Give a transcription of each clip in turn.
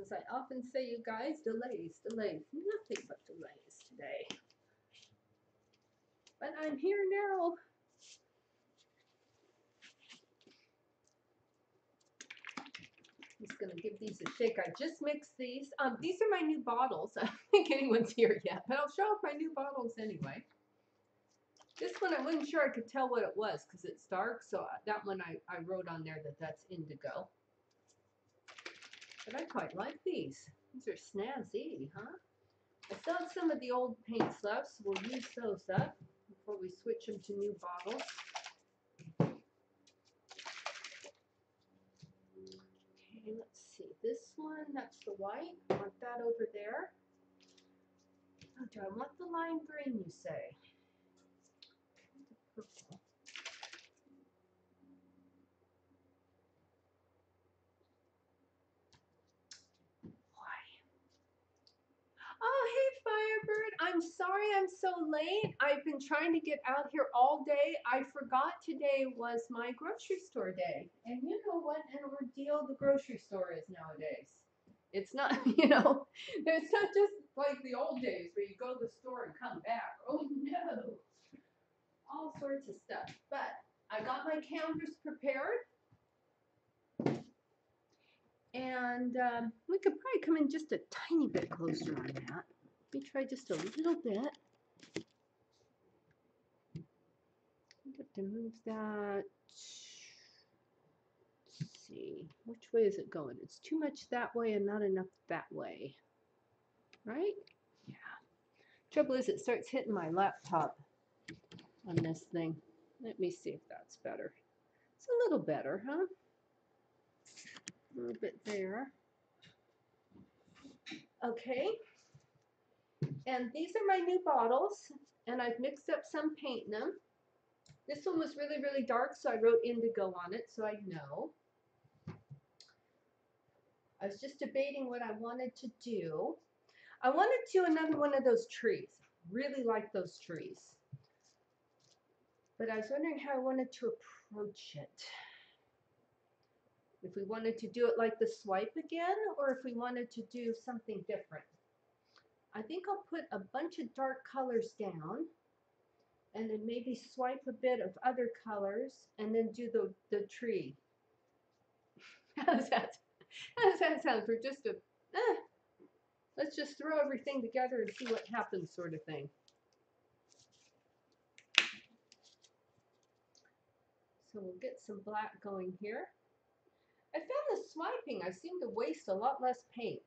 As I often say, you guys, delays, delays, nothing but delays today. But I'm here now. I'm Just gonna give these a shake. I just mixed these. Um, these are my new bottles. I don't think anyone's here yet, but I'll show off my new bottles anyway. This one I wasn't sure I could tell what it was because it's dark, so that one I, I wrote on there that that's indigo. But I quite like these. These are snazzy, huh? I have some of the old paint left, so we'll use those up before we switch them to new bottles. Okay, let's see. This one, that's the white. I want that over there. Oh, do I want the lime green, you say? The purple. Why? Oh, hey, I'm sorry I'm so late. I've been trying to get out here all day. I forgot today was my grocery store day. And you know what an ordeal the grocery store is nowadays. It's not, you know, it's not just like the old days where you go to the store and come back. Oh, no. All sorts of stuff. But I got my canvas prepared. And um, we could probably come in just a tiny bit closer on that. Let me try just a little bit. Get to move that. Let's see, which way is it going? It's too much that way and not enough that way. Right? Yeah. Trouble is, it starts hitting my laptop on this thing. Let me see if that's better. It's a little better, huh? A little bit there. Okay. And these are my new bottles, and I've mixed up some paint in them. This one was really, really dark, so I wrote indigo on it, so I know. I was just debating what I wanted to do. I wanted to another one of those trees. Really like those trees. But I was wondering how I wanted to approach it if we wanted to do it like the swipe again or if we wanted to do something different. I think I'll put a bunch of dark colors down and then maybe swipe a bit of other colors and then do the, the tree. How does that, how does that sound for just a, eh, let's just throw everything together and see what happens sort of thing. So we'll get some black going here. I found the swiping, I seem to waste a lot less paint.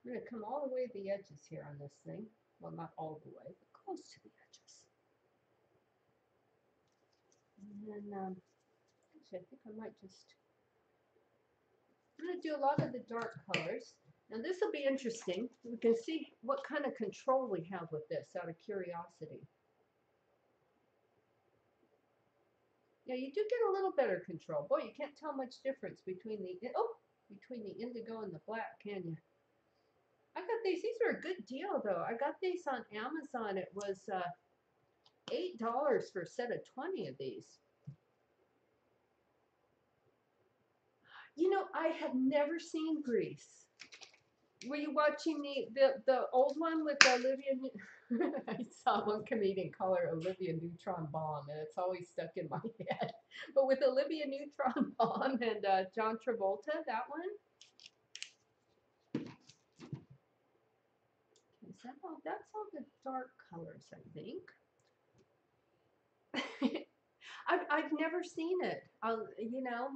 I'm going to come all the way to the edges here on this thing. Well, not all the way, but close to the edges. And then, um, actually, I think I might just, I'm going to do a lot of the dark colors. Now this will be interesting. We can see what kind of control we have with this out of curiosity. Yeah, you do get a little better control. Boy, you can't tell much difference between the oh between the indigo and the black, can you? I got these. These are a good deal, though. I got these on Amazon. It was uh, eight dollars for a set of twenty of these. You know, I have never seen Grease. Were you watching the the, the old one with Olivia? I saw one comedian call her Olivia Neutron Bomb, and it's always stuck in my head. But with Olivia Neutron Bomb and uh, John Travolta, that one. Is that all? That's all the dark colors, I think. I've I've never seen it. I'll, you know,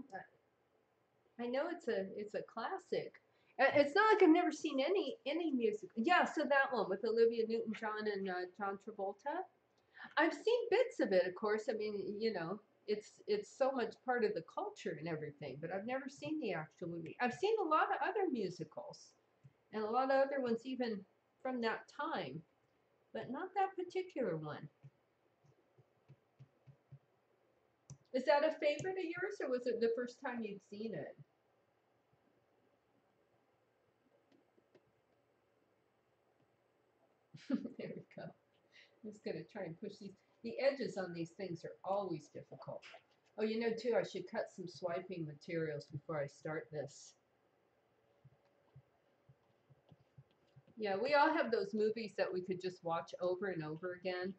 I know it's a it's a classic. It's not like I've never seen any any music. Yeah, so that one with Olivia Newton-John and uh, John Travolta. I've seen bits of it, of course. I mean, you know, it's it's so much part of the culture and everything. But I've never seen the actual movie. I've seen a lot of other musicals, and a lot of other ones even from that time, but not that particular one. Is that a favorite of yours, or was it the first time you'd seen it? there we go. I'm just going to try and push these. The edges on these things are always difficult. Oh, you know, too, I should cut some swiping materials before I start this. Yeah, we all have those movies that we could just watch over and over again.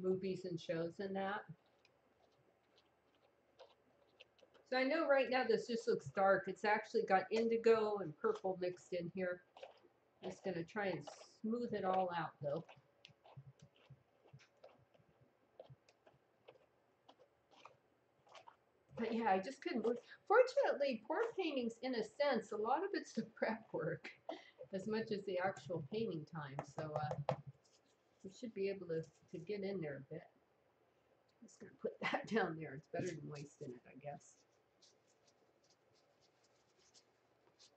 Movies and shows and that. So I know right now this just looks dark. It's actually got indigo and purple mixed in here. I'm just going to try and smooth it all out though. But yeah, I just couldn't. Fortunately, pour paintings, in a sense, a lot of it's the prep work as much as the actual painting time. So uh, we should be able to, to get in there a bit. I'm just going to put that down there. It's better than wasting it, I guess.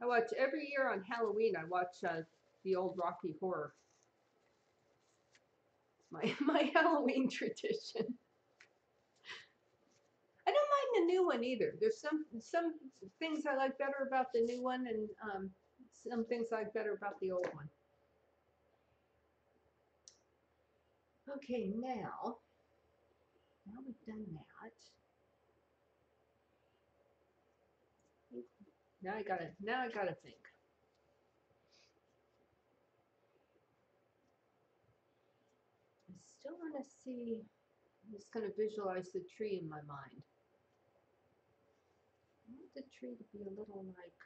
I watch every year on Halloween. I watch uh, the old Rocky Horror. My my Halloween tradition. I don't mind the new one either. There's some some things I like better about the new one, and um, some things like better about the old one. Okay, now now we've done that. Now I gotta now I gotta think. I still want to see. I'm just gonna visualize the tree in my mind. I want the tree to be a little like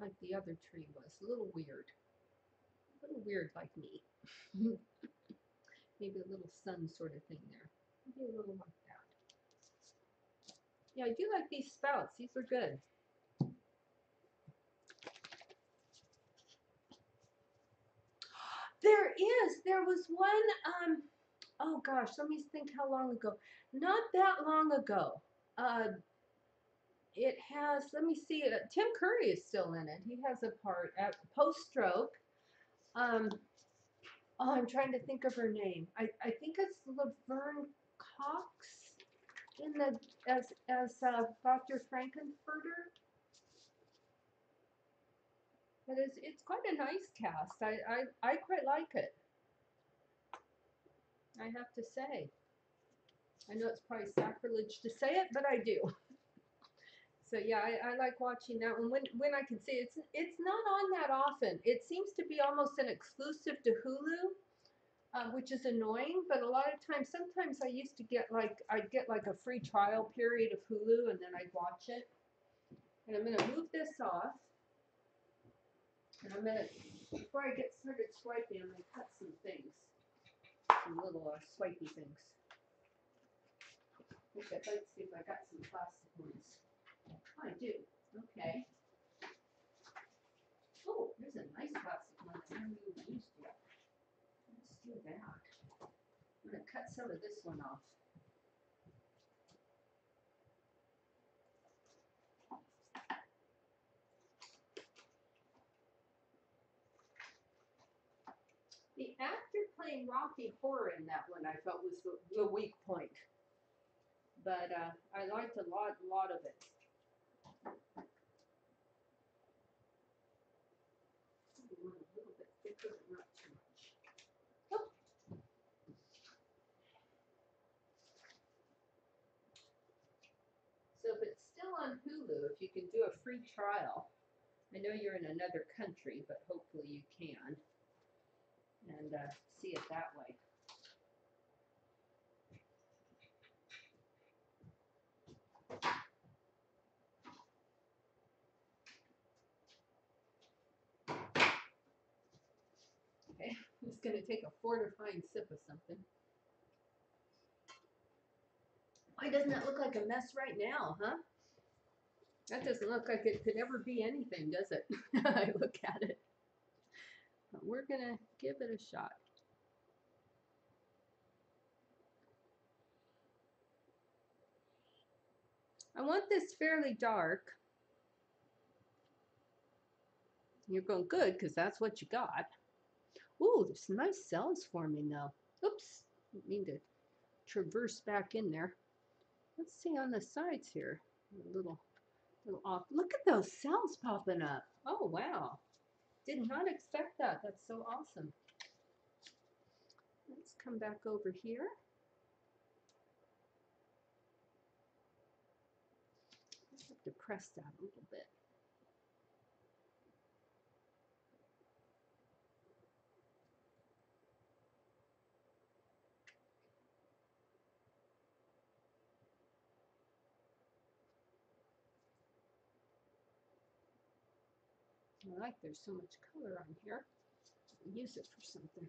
like the other tree was, a little weird. A little weird like me. Maybe a little sun sort of thing there. Maybe a little like that. Yeah, I do like these spouts. These are good. There is. There was one. Um. Oh gosh, let me think. How long ago? Not that long ago. Uh. It has. Let me see. Uh, Tim Curry is still in it. He has a part at post stroke. Um. Oh, I'm trying to think of her name. I I think it's Laverne Cox in the as as uh, Dr. Frank-N-Furter. But it's it's quite a nice cast. I I I quite like it. I have to say. I know it's probably sacrilege to say it, but I do. So yeah, I, I like watching that one when when I can see it. it's it's not on that often. It seems to be almost an exclusive to Hulu, uh, which is annoying. But a lot of times, sometimes I used to get like I'd get like a free trial period of Hulu, and then I'd watch it. And I'm gonna move this off, and I'm gonna before I get started swiping, I'm gonna cut some things, some little uh, swipey things. Okay, to see if I got some plastic ones. I do. Okay. Oh, there's a nice plastic one that I haven't even used yet. Let's do that. I'm gonna cut some of this one off. The actor playing Rocky Horror in that one I felt was the, the weak point. But uh, I liked a lot, lot of it. So if it's still on Hulu, if you can do a free trial, I know you're in another country, but hopefully you can, and uh, see it that way. Okay, I'm just gonna take a fortifying sip of something. Why doesn't that look like a mess right now, huh? That doesn't look like it could ever be anything, does it? I look at it. But we're gonna give it a shot. I want this fairly dark. You're going good because that's what you got. Ooh, there's some nice cells forming now. Oops, didn't mean to traverse back in there. Let's see on the sides here. A little, little off. Look at those cells popping up. Oh, wow. Did hmm. not expect that. That's so awesome. Let's come back over here. Just have to press that a little bit. Like there's so much color on here. Use it for something.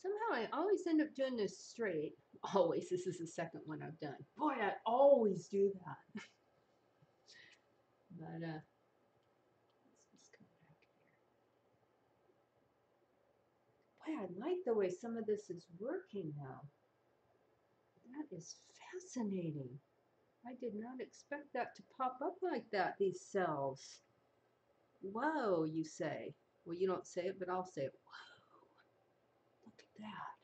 Somehow I always end up doing this straight. Always. This is the second one I've done. Boy, I always do that. but uh let's just come back here. Boy, I like the way some of this is working now. That is fascinating. I did not expect that to pop up like that, these cells. Whoa, you say. Well, you don't say it, but I'll say it. Whoa. Look at that.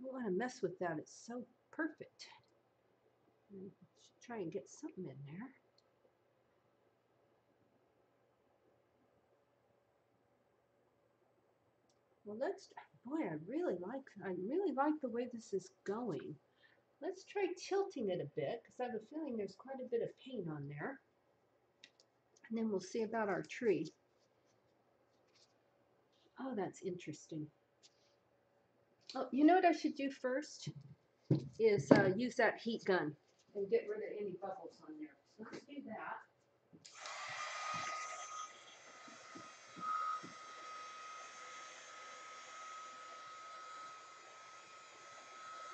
I don't want to mess with that. It's so perfect. Should try and get something in there. Well, let's, boy, I really like, I really like the way this is going. Let's try tilting it a bit because I have a feeling there's quite a bit of paint on there. And then we'll see about our tree. Oh, that's interesting. Oh, you know what I should do first? Is uh, use that heat gun and get rid of any bubbles on there. Let's do that.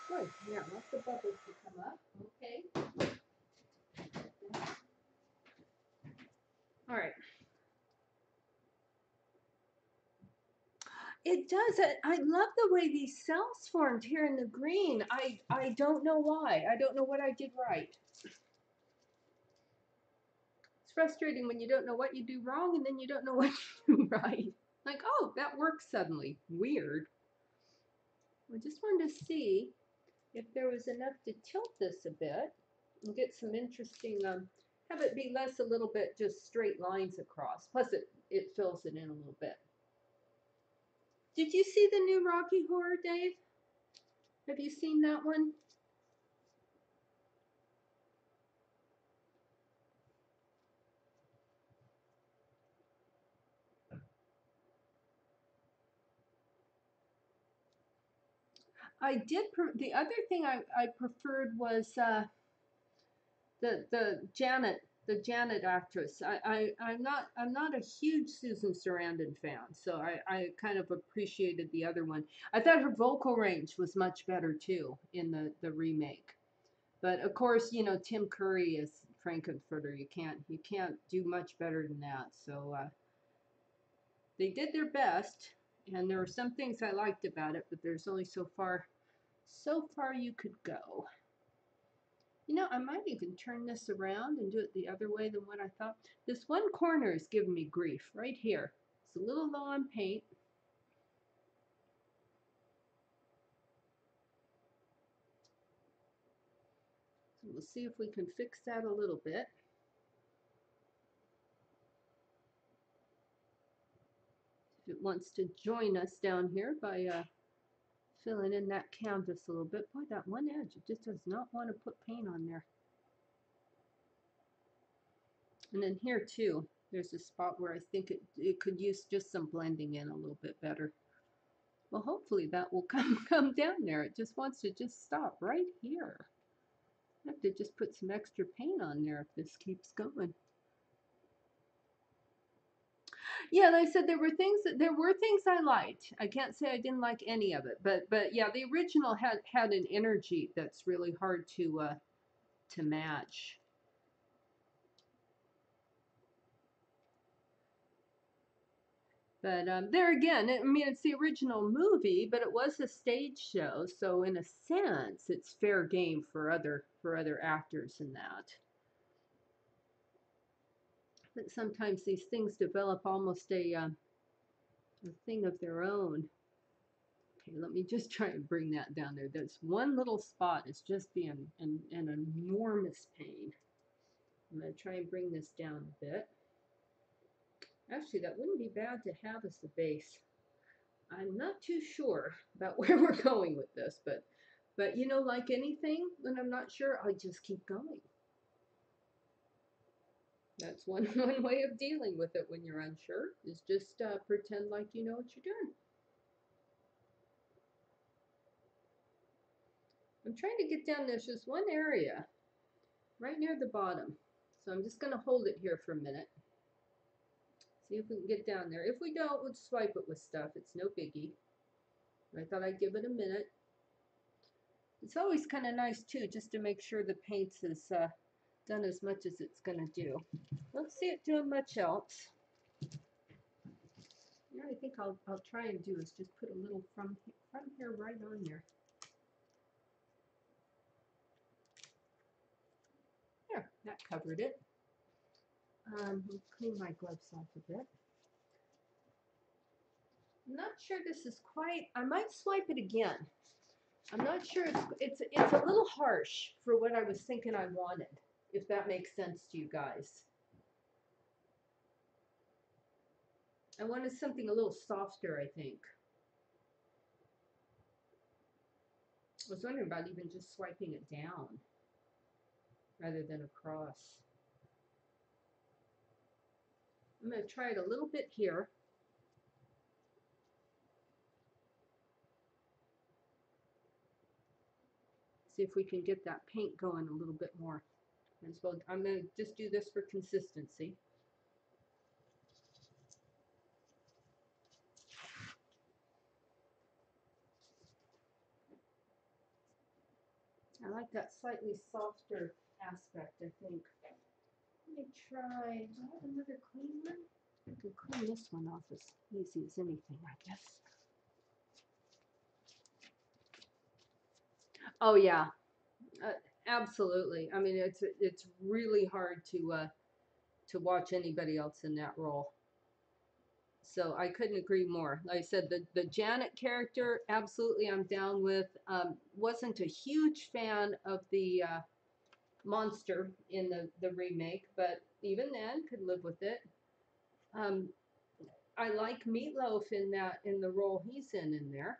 Good. Yeah, lots of bubbles come up. Okay. All right. It does. I, love the way these cells formed here in the green. I, I don't know why. I don't know what I did right. It's frustrating when you don't know what you do wrong and then you don't know what you do right. Like, oh, that works suddenly. Weird. I just wanted to see if there was enough to tilt this a bit and get some interesting, um, have it be less a little bit just straight lines across. Plus it, it fills it in a little bit. Did you see the new Rocky Horror, Dave? Have you seen that one? I did. the other thing I, I preferred was uh, the the Janet the Janet actress. I, I I'm not I'm not a huge Susan Sarandon fan, so I I kind of appreciated the other one. I thought her vocal range was much better too in the the remake. But of course, you know Tim Curry is Frank-N-Furter. You can't you can't do much better than that. So uh, they did their best and there were some things I liked about it, but there's only so far, so far you could go. You know, I might even turn this around and do it the other way than what I thought. This one corner is giving me grief right here. It's a little low on paint. So we'll see if we can fix that a little bit. If it wants to join us down here by uh, filling in that canvas a little bit. Boy, that one edge, it just does not want to put paint on there. And then here too, there's a spot where I think it, it could use just some blending in a little bit better. Well, hopefully that will come, come down there. It just wants to just stop right here. I have to just put some extra paint on there if this keeps going yeah, like I said, there were things that there were things I liked. I can't say I didn't like any of it, but but yeah, the original had had an energy that's really hard to uh, to match. But um, there again, I mean, it's the original movie, but it was a stage show, so in a sense, it's fair game for other for other actors in that that sometimes these things develop almost a, uh, a thing of their own. Okay, let me just try and bring that down there. There's one little spot is just being an, an enormous pain. I'm going to try and bring this down a bit. Actually, that wouldn't be bad to have as the base. I'm not too sure about where we're going with this, but but you know, like anything, when I'm not sure, I just keep going. That's one, one way of dealing with it when you're unsure, is just uh, pretend like you know what you're doing. I'm trying to get down, there's just one area right near the bottom. So I'm just going to hold it here for a minute. See if we can get down there. If we don't, we'll swipe it with stuff. It's no biggie. I thought I'd give it a minute. It's always kind of nice too, just to make sure the paint's is uh, done as much as it's going to do. Don't see it doing much else. Yeah, I think I'll, I'll try and do is just put a little from, from here right on there. There, that covered it. Um, let clean my gloves off a bit. I'm not sure this is quite, I might swipe it again. I'm not sure it's, it's, it's a little harsh for what I was thinking I wanted, if that makes sense to you guys. I wanted something a little softer, I think. I was wondering about even just swiping it down rather than across. I'm going to try it a little bit here. See if we can get that paint going a little bit more. And so I'm going to just do this for consistency. I like that slightly softer aspect, I think. Let me try, do I have another clean one? I can clean this one off as easy as anything, I guess. Oh yeah, uh, absolutely. I mean, it's it's really hard to uh, to watch anybody else in that role. So I couldn't agree more. Like I said, the the Janet character, absolutely, I'm down with. Um, wasn't a huge fan of the uh, monster in the the remake, but even then, could live with it. Um, I like Meatloaf in that in the role he's in in there,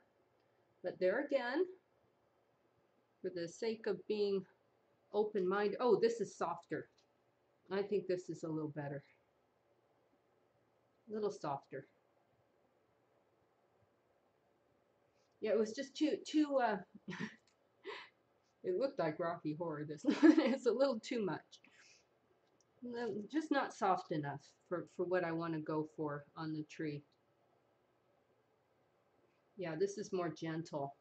but there again, for the sake of being open-minded. Oh, this is softer. I think this is a little better. A little softer. Yeah, it was just too, too, uh, it looked like Rocky Horror. This it's a little too much. Just not soft enough for, for what I want to go for on the tree. Yeah, this is more gentle.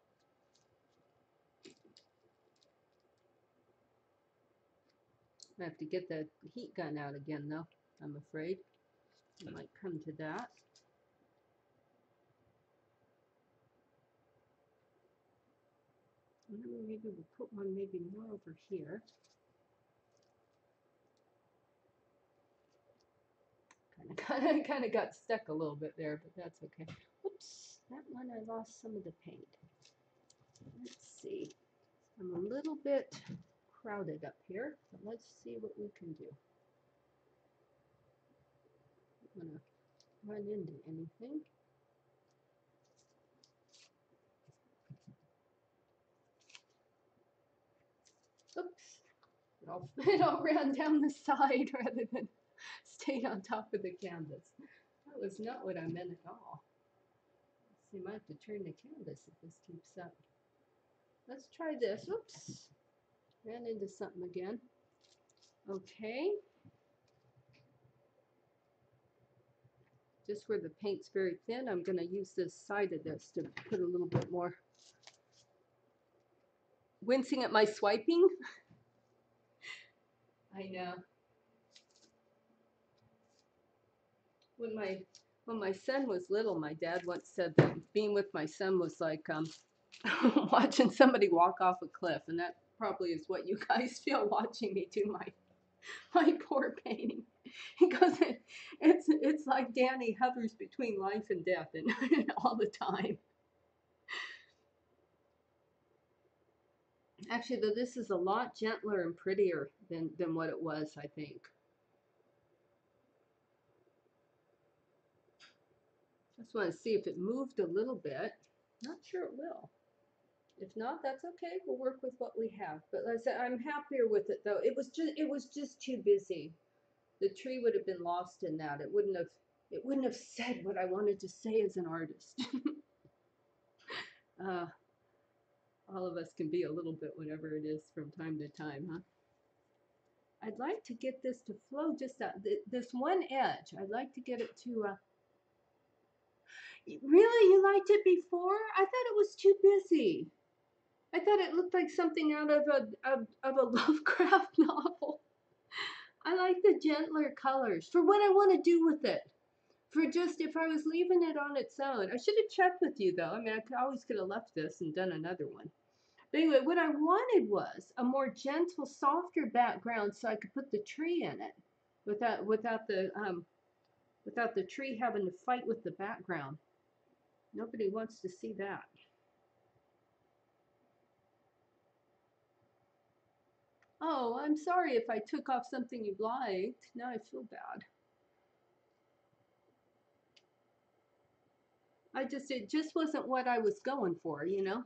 I have to get the heat gun out again, though, I'm afraid. It might come to that. Maybe we'll put one maybe more over here. Kind of, kind of got stuck a little bit there, but that's okay. Oops, that one I lost some of the paint. Let's see. I'm a little bit crowded up here, So let's see what we can do. I'm gonna run into anything. Oops, it all, it all ran down the side rather than stay on top of the canvas. That was not what I meant at all. See, I might have to turn the canvas if this keeps up. Let's try this. Oops. Ran into something again. Okay. Just where the paint's very thin, I'm going to use this side of this to put a little bit more. Wincing at my swiping? I know. When my when my son was little, my dad once said that being with my son was like um, watching somebody walk off a cliff, and that probably is what you guys feel watching me do my my poor painting. Because it, it's it's like Danny hovers between life and death and, and all the time. Actually, though, this is a lot gentler and prettier than, than what it was, I think. Just want to see if it moved a little bit. Not sure it will. If not, that's okay. We'll work with what we have. But like I said, I'm happier with it though. It was just it was just too busy. The tree would have been lost in that. It wouldn't have it wouldn't have said what I wanted to say as an artist. uh, all of us can be a little bit whatever it is from time to time, huh? I'd like to get this to flow just out, th- this one edge. I'd like to get it to, uh, really, you liked it before? I thought it was too busy. I thought it looked like something out of a, of, of a Lovecraft novel. I like the gentler colors for what I want to do with it. For just if I was leaving it on its own, I should have checked with you though. I mean, I could always could have left this and done another one. But anyway, what I wanted was a more gentle, softer background so I could put the tree in it without without the um without the tree having to fight with the background. Nobody wants to see that. Oh, I'm sorry if I took off something you liked. Now I feel bad. I just, it just wasn't what I was going for, you know?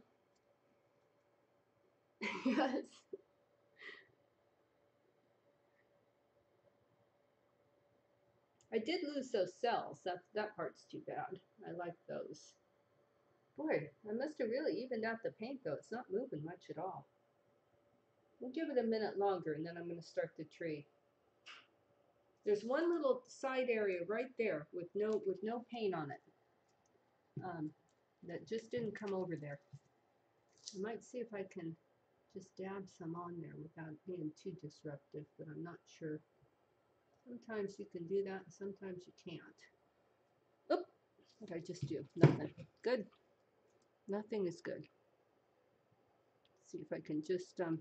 yes. I did lose those cells. That, that part's too bad. I like those. Boy, I must have really evened out the paint though. It's not moving much at all. We'll give it a minute longer and then I'm going to start the tree. There's one little side area right there with no with no paint on it. Um, that just didn't come over there. I might see if I can just dab some on there without being too disruptive, but I'm not sure. Sometimes you can do that, and sometimes you can't. Oop, what did I just do? Nothing. Good. Nothing is good. see if I can just, um,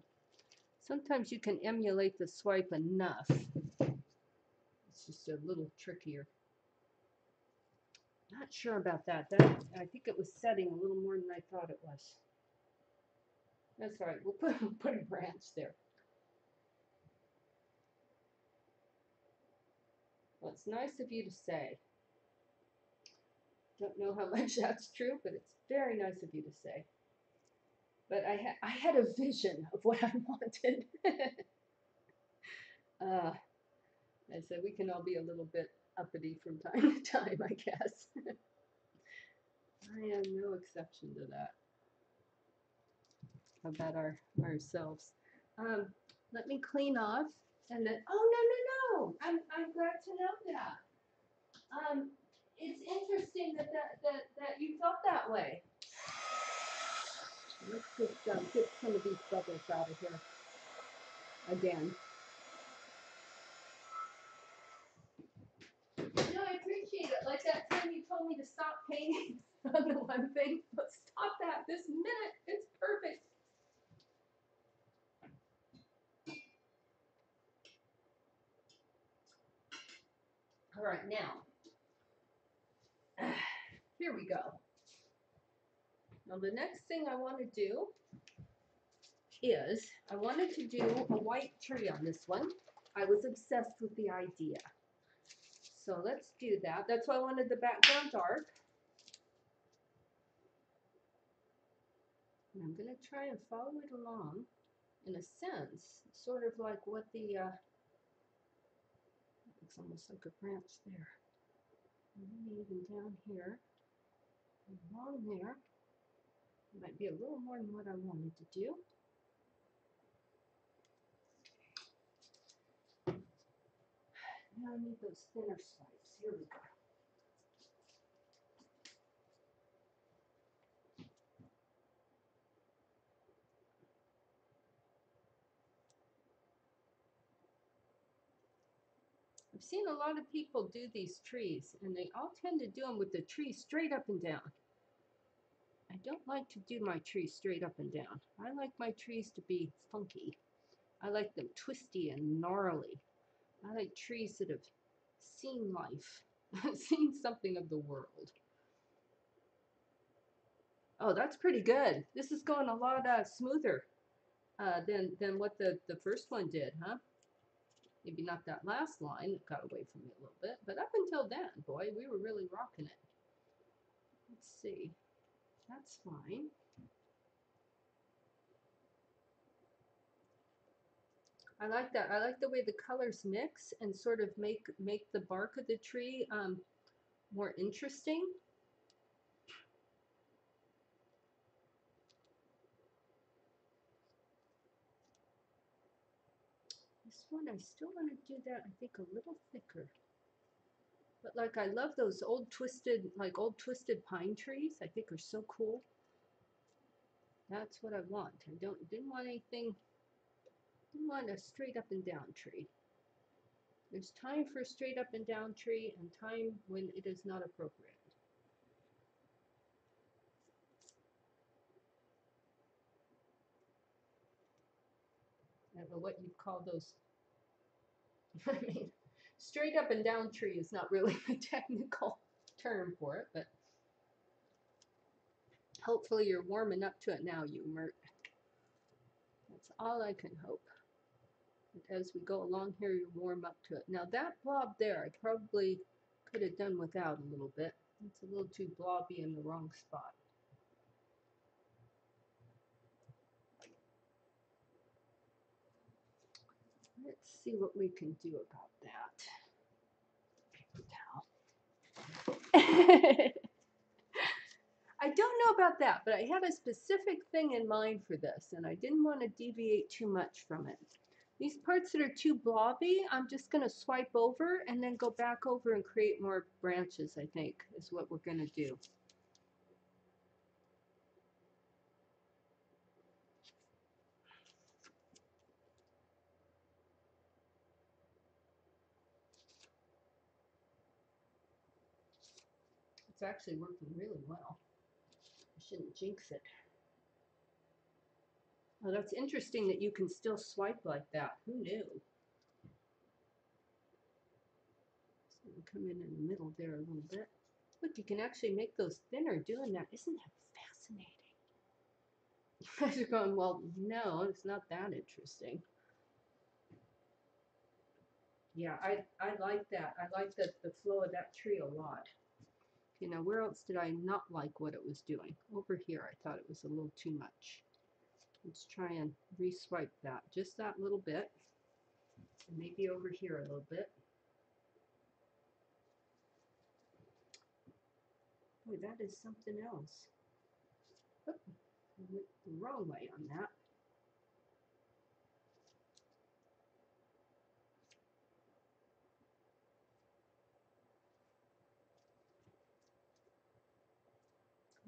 sometimes you can emulate the swipe enough. It's just a little trickier. Not sure about that. That I think it was setting a little more than I thought it was. That's all right. We'll put, put a branch there. Well, it's nice of you to say. Don't know how much that's true, but it's very nice of you to say. But I had I had a vision of what I wanted. uh, I said we can all be a little bit uppity from time to time, I guess. I am no exception to that about our ourselves. Um, let me clean off and then oh no no no I'm I'm glad to know that. Um, it's interesting that that that, that you felt that way. Let's just um, get some of these bubbles out of here again. No, I appreciate it. Like that time you told me to stop painting on the one thing, but stop that this minute. It's perfect. All right, now, here we go. Now the next thing I want to do is, I wanted to do a white tree on this one. I was obsessed with the idea. So let's do that. That's why I wanted the background dark. And I'm going to try and follow it along in a sense, sort of like what the, uh, looks almost like a branch there. Maybe even down here, along there. Might be a little more than what I wanted to do. Now I need those thinner swipes. Here we go. I've seen a lot of people do these trees, and they all tend to do them with the tree straight up and down. I don't like to do my trees straight up and down. I like my trees to be funky. I like them twisty and gnarly. I like trees that have seen life, seen something of the world. Oh, that's pretty good. This is going a lot uh, smoother uh, than than what the the first one did, huh? Maybe not that last line that got away from me a little bit, but up until then, boy, we were really rocking it. Let's see. That's fine. I like that. I like the way the colors mix and sort of make make the bark of the tree um, more interesting. This one, I still want to do that, I think, a little thicker. But like, I love those old twisted, like old twisted pine trees. I think are so cool. That's what I want. I don't didn't want anything. Didn't want a straight up and down tree. There's time for a straight up and down tree, and time when it is not appropriate. I don't know what you'd call those. I mean, straight up and down tree is not really a technical term for it, but hopefully you're warming up to it now, you Mert. That's all I can hope. As we go along here, you warm up to it. Now that blob there, I probably could have done without a little bit. It's a little too blobby in the wrong spot. Let's see what we can do about that. I don't know about that, but I had a specific thing in mind for this, and I didn't want to deviate too much from it. These parts that are too blobby, I'm just going to swipe over and then go back over and create more branches, I think, is what we're going to do. It's actually working really well. I shouldn't jinx it. Oh, that's interesting that you can still swipe like that. Who knew? We'll come in in the middle there a little bit. Look, you can actually make those thinner doing that. Isn't that fascinating? You guys are going, well, no, it's not that interesting. Yeah, I, I like that. I like the, the flow of that tree a lot. You know, where else did I not like what it was doing? Over here, I thought it was a little too much. Let's try and re-swipe that, just that little bit. And maybe over here a little bit. Boy, that is something else. Oh, I went the wrong way on that.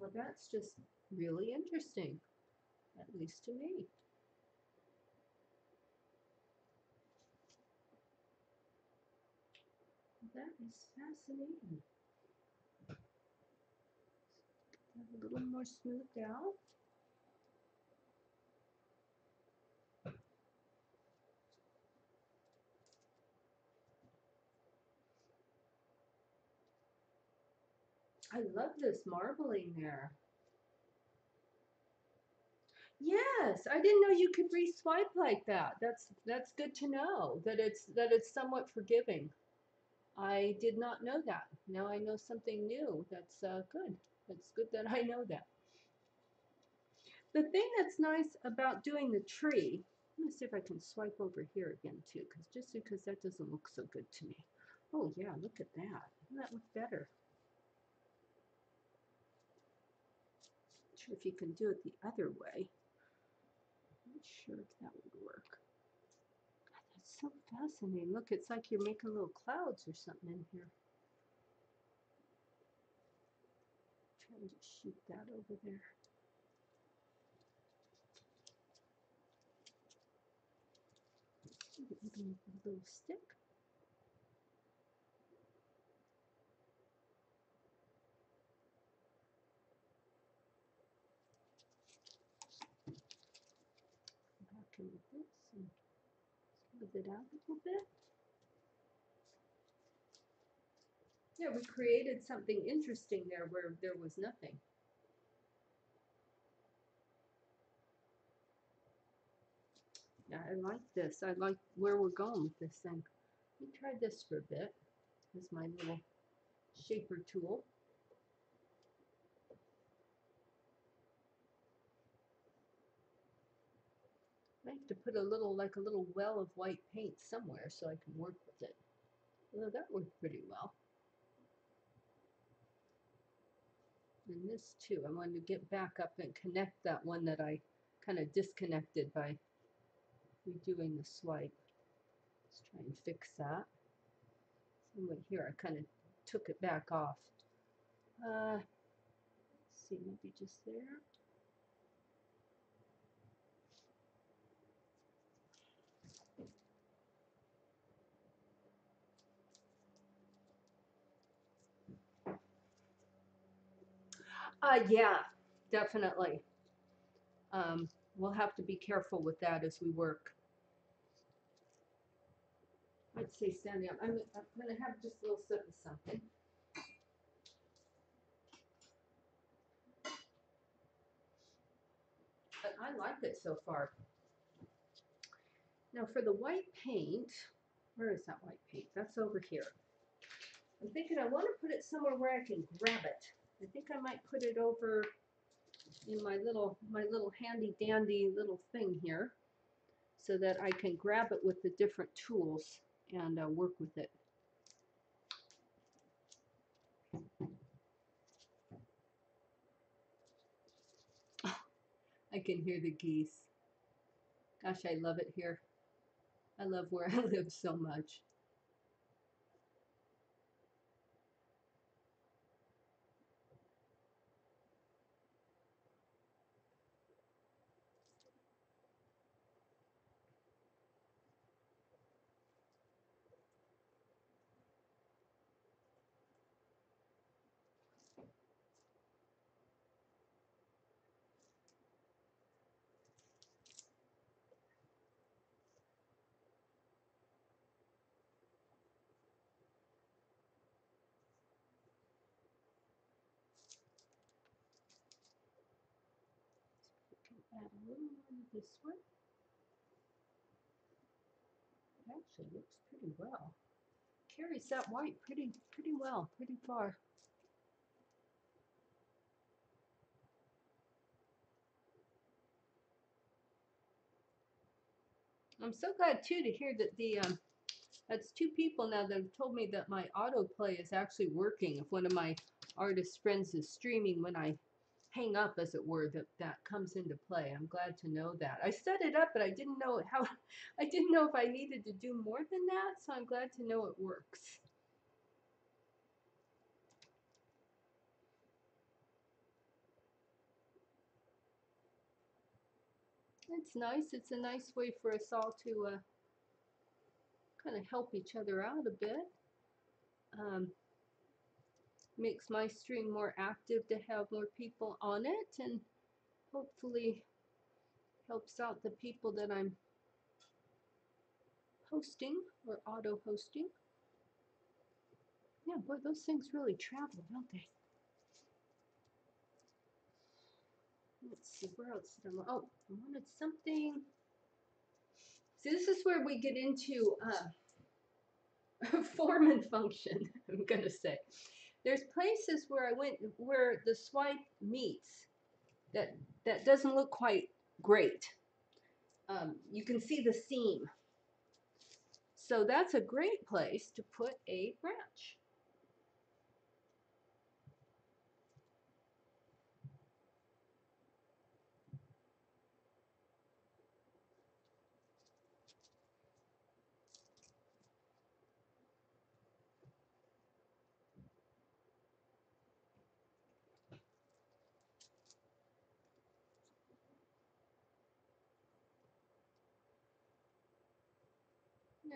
Well, that's just really interesting, at least to me. That is fascinating. Have a little more smoothed out. I love this marbling there. Yes, I didn't know you could re-swipe like that. That's that's good to know that it's that it's somewhat forgiving. I did not know that. Now I know something new. That's uh, good. It's good that I know that. The thing that's nice about doing the tree, let me see if I can swipe over here again too, because just because that doesn't look so good to me. Oh yeah, look at that. Doesn't that look better? Sure if you can do it the other way. I'm not sure if that would work. God, that's so fascinating. Look, it's like you're making little clouds or something in here. I'm Trying to shoot that over there. Even a little stick. With this and smooth it out a little bit. Yeah, we created something interesting there where there was nothing. Yeah, I like this. I like where we're going with this thing. Let me try this for a bit. Is my little shaper tool. To put a little, like a little well of white paint somewhere so I can work with it. Well, that worked pretty well. And this too, I wanted to get back up and connect that one that I kind of disconnected by redoing the swipe. Let's try and fix that. Somewhere here, I kind of took it back off. Uh, see, maybe just there. Uh, yeah, definitely. Um, we'll have to be careful with that as we work. I'd say standing up. I'm, I'm going to have just a little sip of something. But I like it so far. Now for the white paint, where is that white paint? That's over here. I'm thinking I want to put it somewhere where I can grab it. I think I might put it over in my little my little handy dandy little thing here so that I can grab it with the different tools and uh, work with it. I can hear the geese. Gosh, I love it here. I love where I live so much. Add a little more to this one. It actually looks pretty well. Carries that white pretty pretty well, pretty far. I'm so glad too to hear that the um, that's two people now that have told me that my autoplay is actually working. If one of my artist friends is streaming when I hang up, as it were, that that comes into play. I'm glad to know that. I set it up, but I didn't know how. I didn't know if I needed to do more than that, so I'm glad to know it works. It's nice. It's a nice way for us all to uh, kind of help each other out a bit. Um, makes my stream more active to have more people on it and hopefully helps out the people that I'm hosting or auto hosting. Yeah, boy, those things really travel, don't they? Let's see, where else did I? Oh, I wanted something. See, this is where we get into uh, form and function, I'm going to say. There's places where I went where the swipe meets that that doesn't look quite great. Um, you can see the seam. So that's a great place to put a branch.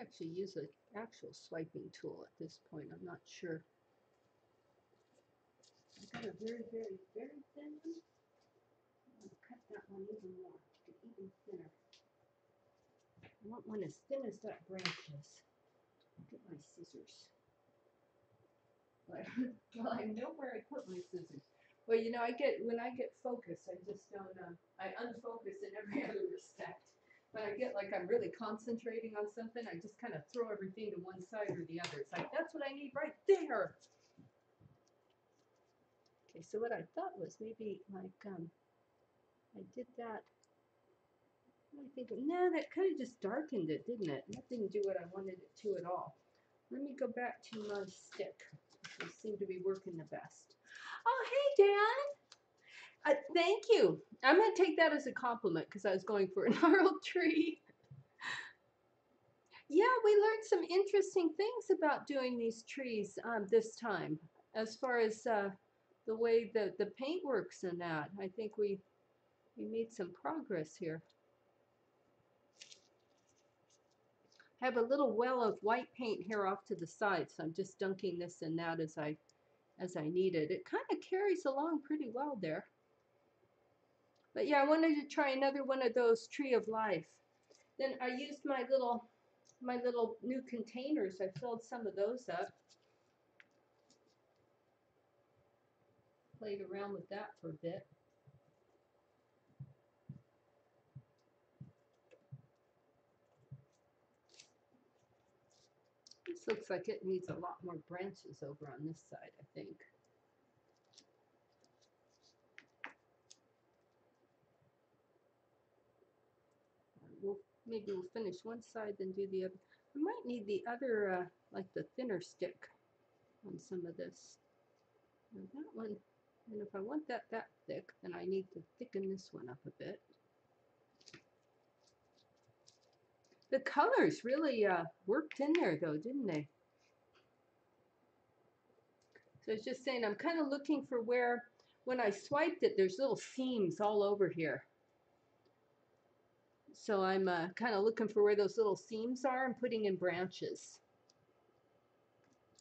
Actually use an actual swiping tool at this point. I'm not sure. I've got a very, very, very thin one. I'm going to cut that one even more, even thinner. I want one as thin as that branch is. Get my scissors. well, I know where I put my scissors. Well, you know, I get when I get focused, I just don't. Um, I unfocus in every other respect when I get like I'm really concentrating on something, I just kind of throw everything to one side or the other. It's like, that's what I need right there. Okay, so what I thought was maybe like, um, I did that. I think, no, that kind of just darkened it, didn't it? That didn't do what I wanted it to at all. Let me go back to my stick. It seemed to be working the best. Oh, hey, Dan. Uh, thank you. I'm going to take that as a compliment because I was going for a gnarled tree. Yeah, we learned some interesting things about doing these trees um, this time, as far as uh, the way the, the paint works and that. I think we we made some progress here. I have a little well of white paint here off to the side, so I'm just dunking this and that as I as I need it. It kind of carries along pretty well there. But yeah, I wanted to try another one of those Tree of Life. Then I used my little my little new containers. I filled some of those up. Played around with that for a bit. This looks like it needs a lot more branches over on this side, I think. We'll, maybe we'll finish one side, then do the other. I might need the other, uh, like the thinner stick on some of this. Now that one, and if I want that that thick, then I need to thicken this one up a bit. The colors really uh, worked in there though, didn't they? So it's just saying I'm kind of looking for where, when I swiped it, there's little seams all over here. So I'm uh, kind of looking for where those little seams are and putting in branches.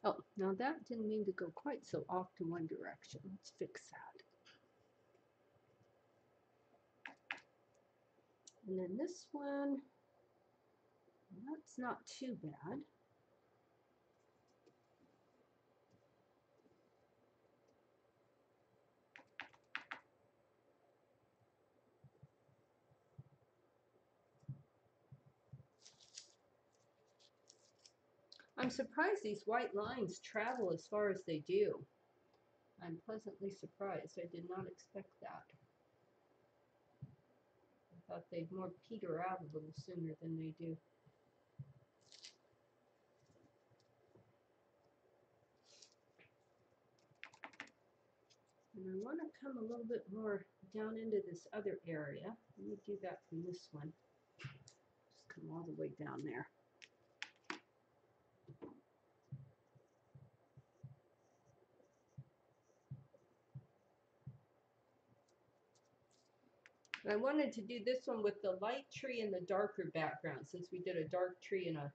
Oh, now that didn't mean to go quite so off to one direction. Let's fix that. And then this one. That's not too bad. I'm surprised these white lines travel as far as they do. I'm pleasantly surprised. I did not expect that. I thought they'd more peter out a little sooner than they do. And I want to come a little bit more down into this other area. Let me do that from this one. Just come all the way down there. I wanted to do this one with the light tree and the darker background since we did a dark tree and a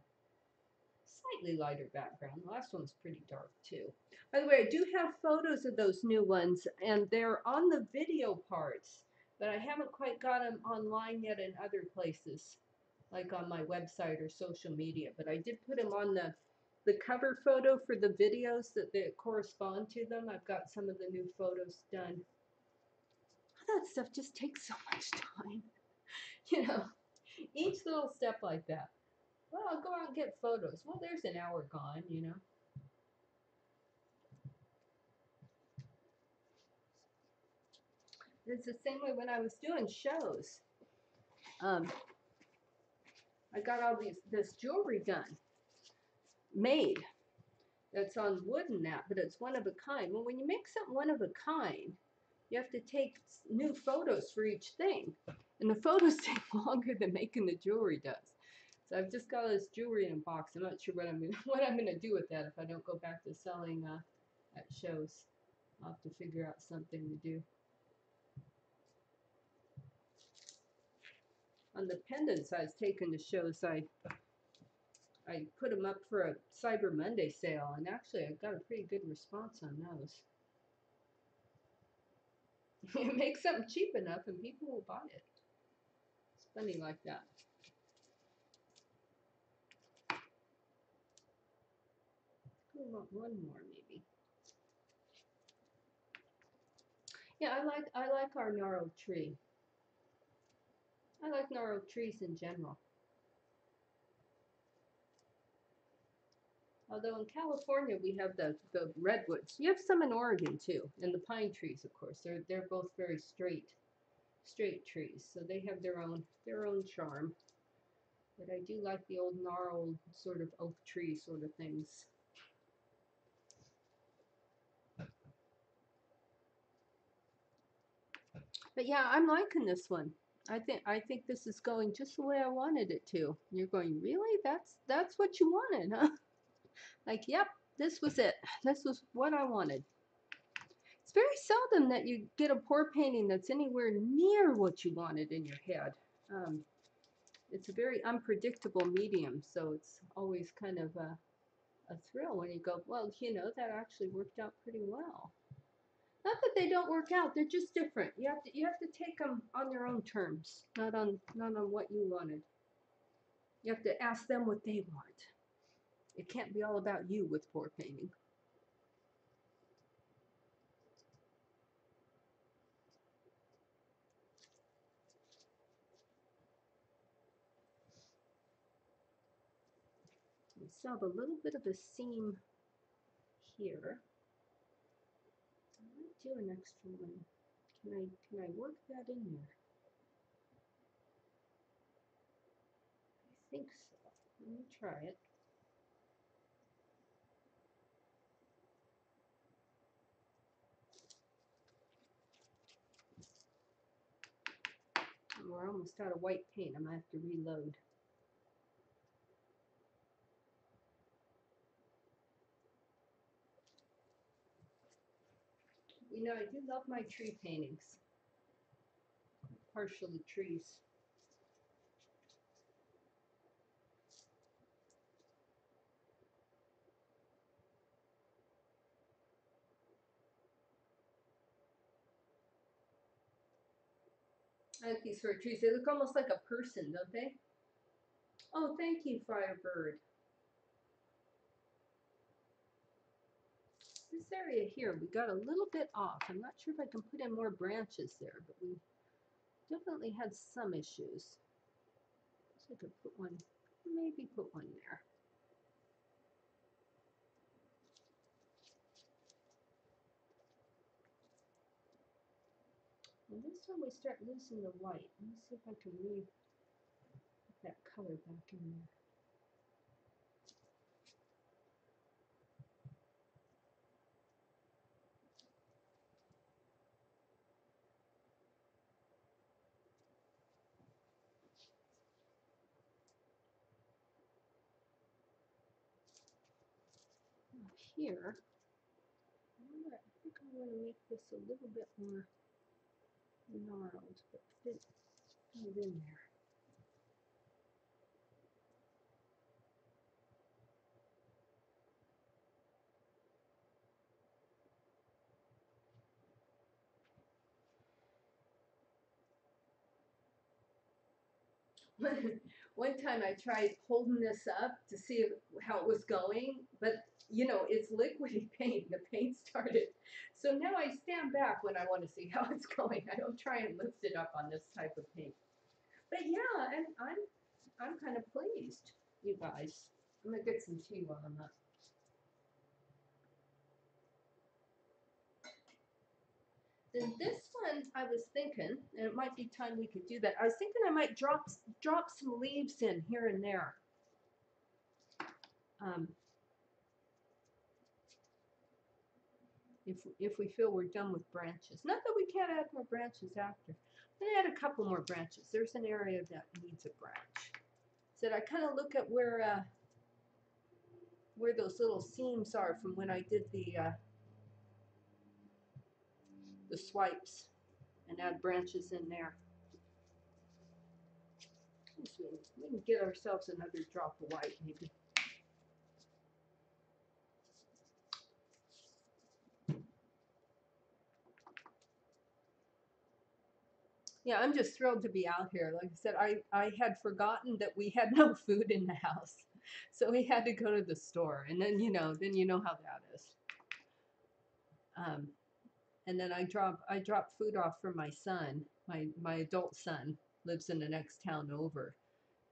slightly lighter background. The last one's pretty dark too. By the way, I do have photos of those new ones, and they're on the video parts, but I haven't quite got them online yet in other places, like on my website or social media. But I did put them on the the cover photo for the videos that, that correspond to them. I've got some of the new photos done. That stuff just takes so much time. You know, each little step like that. Well, I'll go out and get photos. Well, there's an hour gone, you know. It's the same way when I was doing shows. Um, I got all these this jewelry done, made. That's on wood and that, but it's one of a kind. Well, when you make something one of a kind, you have to take new photos for each thing, and the photos take longer than making the jewelry does. So I've just got this jewelry in a box. I'm not sure what I'm gonna, what I'm gonna do with that if I don't go back to selling uh, at shows. I'll have to figure out something to do. On the pendants I was taking to shows, I I put them up for a Cyber Monday sale, and actually I got a pretty good response on those. you make something cheap enough, and people will buy it. It's funny like that. We want one more maybe. Yeah, I like I like our gnarled tree. I like gnarled trees in general. Although in California we have the, the redwoods. You have some in Oregon too, and the pine trees, of course. They're they're both very straight, straight trees, so they have their own their own charm. But I do like the old gnarled sort of oak tree sort of things. But yeah, I'm liking this one. I think I think this is going just the way I wanted it to. You're going, really? That's that's what you wanted, huh? Like, yep, this was it. This was what I wanted. It's very seldom that you get a pour painting that's anywhere near what you wanted in your head. Um, it's a very unpredictable medium, so it's always kind of a, a thrill when you go, well, you know, that actually worked out pretty well. Not that they don't work out; they're just different. You have to you have to take them on their own terms, not on not on what you wanted. You have to ask them what they want. It can't be all about you with pour painting. We have a little bit of a seam here. I might do an extra one. Can I can I work that in there? I think so. Let me try it. We're almost out of white paint. I'm gonna have to reload. You know, I do love my tree paintings. partially trees. I like these of trees. They look almost like a person, don't they? Oh, thank you, Firebird. This area here, we got a little bit off. I'm not sure if I can put in more branches there, but we definitely had some issues. So I could put one, maybe put one there. And this time we start losing the white. Let me see if I can leave that color back in there. Here, I think I want to make this a little bit more gnarled, but fit kind of in there. One time I tried holding this up to see how it was going, but you know, it's liquidy paint. The paint started. So now I stand back when I want to see how it's going. I don't try and lift it up on this type of paint. But yeah, and I'm I'm kind of pleased, you guys. I'm gonna get some tea while I'm up. Then this one, I was thinking, and it might be time we could do that. I was thinking I might drop drop some leaves in here and there. Um, if if we feel we're done with branches, not that we can't add more branches after. I'm gonna add a couple more branches. There's an area that needs a branch. So that I kind of look at where uh, where those little seams are from when I did the uh, the swipes and add branches in there. We can get ourselves another drop of white maybe. Yeah, I'm just thrilled to be out here. Like I said, I, I had forgotten that we had no food in the house. So we had to go to the store. And then, you know, then you know how that is. Um, and then I drop I drop food off for my son. My my adult son lives in the next town over,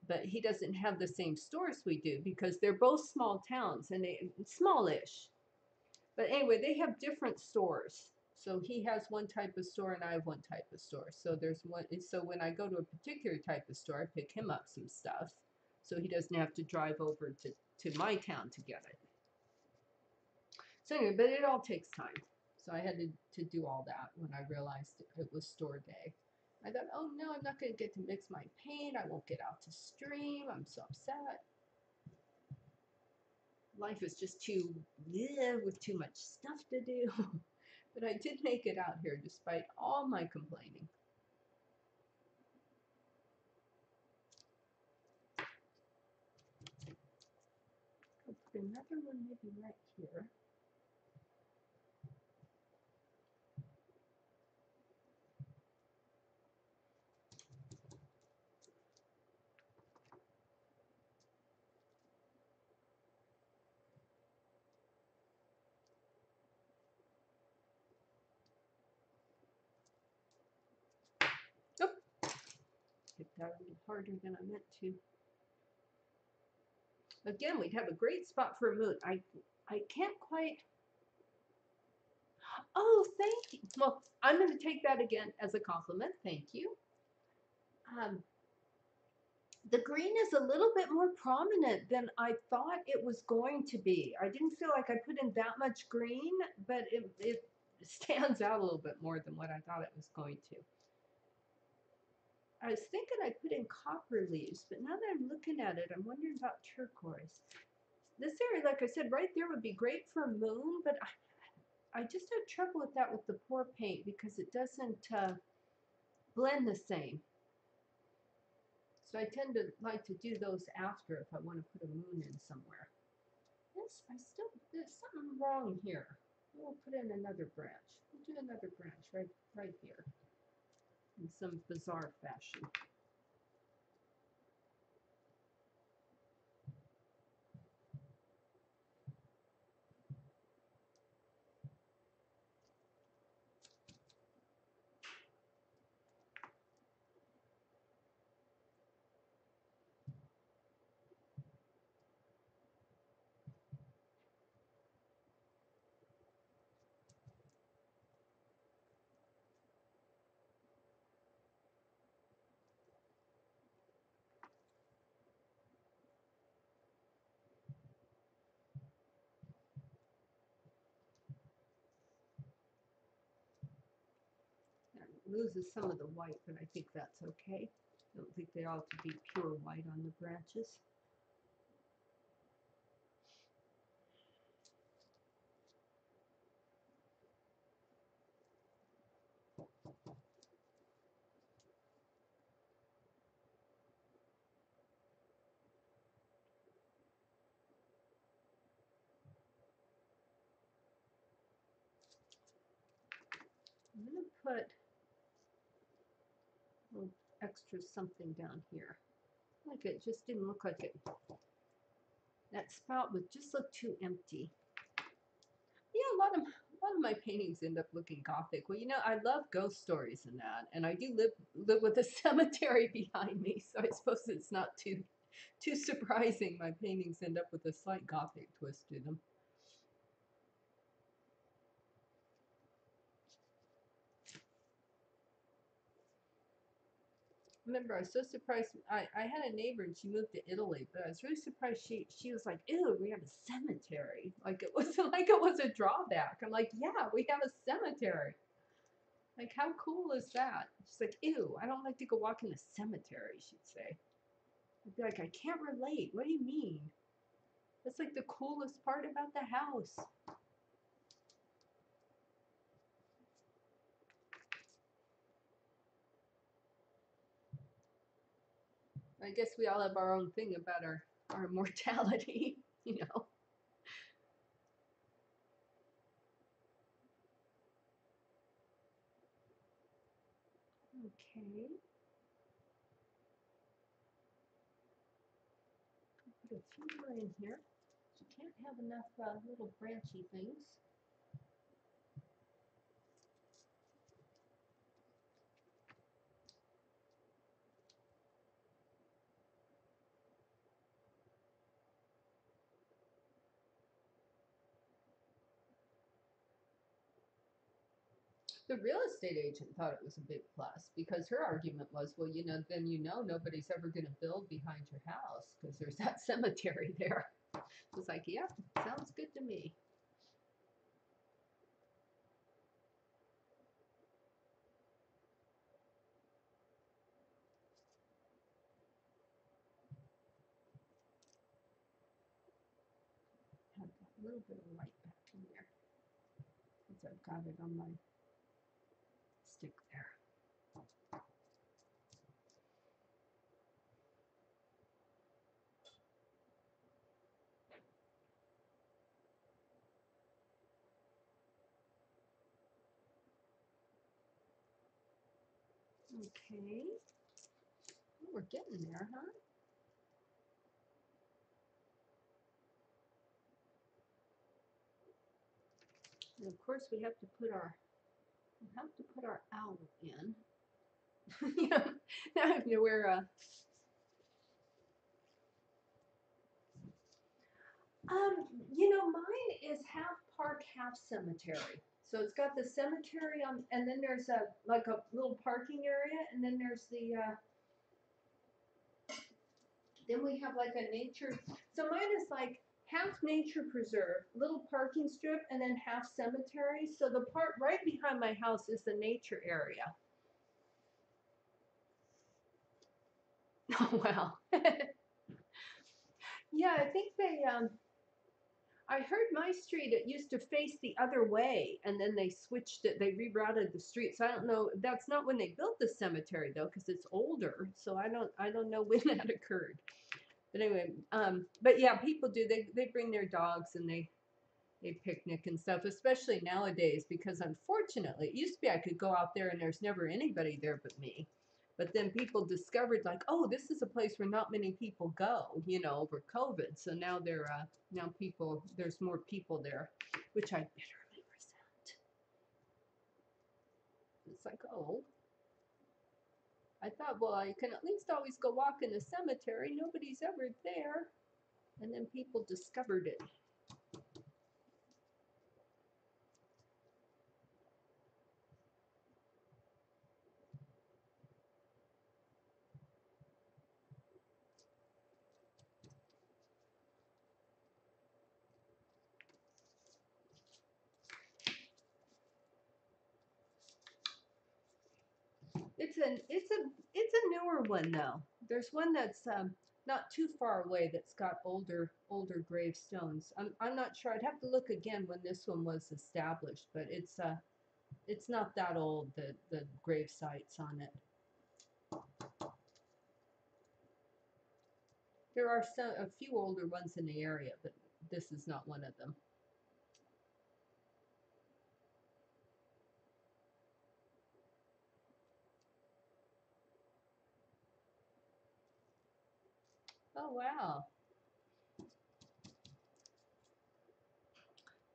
but he doesn't have the same stores we do because they're both small towns and they smallish. But anyway, they have different stores. So he has one type of store and I have one type of store. So there's one. So when I go to a particular type of store, I pick him up some stuff, so he doesn't have to drive over to to my town to get it. So anyway, but it all takes time. So I had to, to do all that when I realized it was store day. I thought, oh no, I'm not going to get to mix my paint. I won't get out to stream. I'm so upset. Life is just too, yeah, with too much stuff to do. but I did make it out here despite all my complaining. Another one maybe right here. Hit that a little harder than I meant to. Again, we'd have a great spot for a moon. I I can't quite. Oh, thank you. Well, I'm going to take that again as a compliment. Thank you. Um, the green is a little bit more prominent than I thought it was going to be. I didn't feel like I put in that much green, but it, it stands out a little bit more than what I thought it was going to. I was thinking I put in copper leaves, but now that I'm looking at it, I'm wondering about turquoise. This area, like I said, right there would be great for a moon, but I, I just have trouble with that with the pour paint because it doesn't uh, blend the same. So I tend to like to do those after if I want to put a moon in somewhere. Yes, I still, there's something wrong here. We'll put in another branch. We'll do another branch right, right here in some bizarre fashion. Loses some of the white, but I think that's okay. I don't think they ought to be pure white on the branches. I'm going to put extra something down here. Like it just didn't look like it. That spout would just look too empty. Yeah, a lot of a lot of my paintings end up looking gothic. Well, you know, I love ghost stories and that, and I do live live with a cemetery behind me, so I suppose it's not too too surprising. My paintings end up with a slight gothic twist to them. Remember I was so surprised. I, I had a neighbor and she moved to Italy, but I was really surprised she she was like, "Ew, we have a cemetery." Like it was like it was a drawback. I'm like, "Yeah, we have a cemetery." Like how cool is that? She's like, "Ew, I don't like to go walk in the cemetery." She'd say. I'd be like, "I can't relate. What do you mean?" That's like the coolest part about the house. I guess we all have our own thing about our, our mortality, you know. Okay. Put a few more in here. You can't have enough uh, little branchy things. the real estate agent thought it was a big plus because her argument was, well, you know, then you know nobody's ever going to build behind your house because there's that cemetery there. I was like, yeah, sounds good to me. A little bit of light back in there since I've got it on my stick there. Okay. We're getting there, huh? And of course, we have to put our we have to put our owl in. yeah, now I have to wear a. Um, you know, mine is half park, half cemetery. So it's got the cemetery on, and then there's a like a little parking area, and then there's the. Uh, then we have like a nature. So mine is like half nature preserve, little parking strip, and then half cemetery. So the part right behind my house is the nature area. Oh wow. yeah, I think they um I heard my street it used to face the other way and then they switched it they rerouted the street. So I don't know that's not when they built the cemetery though cuz it's older. So I don't I don't know when that occurred. But anyway, um, but yeah, people do. They they bring their dogs and they they picnic and stuff, especially nowadays because unfortunately, it used to be I could go out there and there's never anybody there but me. But then people discovered like, oh, this is a place where not many people go, you know, over COVID. So now there uh now people there's more people there, which I bitterly resent. It's like, oh, I thought, well, I can at least always go walk in the cemetery. Nobody's ever there. And then people discovered it. It's a it's a it's one though. There's one that's um, not too far away that's got older older gravestones. I'm I'm not sure. I'd have to look again when this one was established, but it's uh it's not that old the the grave sites on it. There are some a few older ones in the area, but this is not one of them. Oh, wow.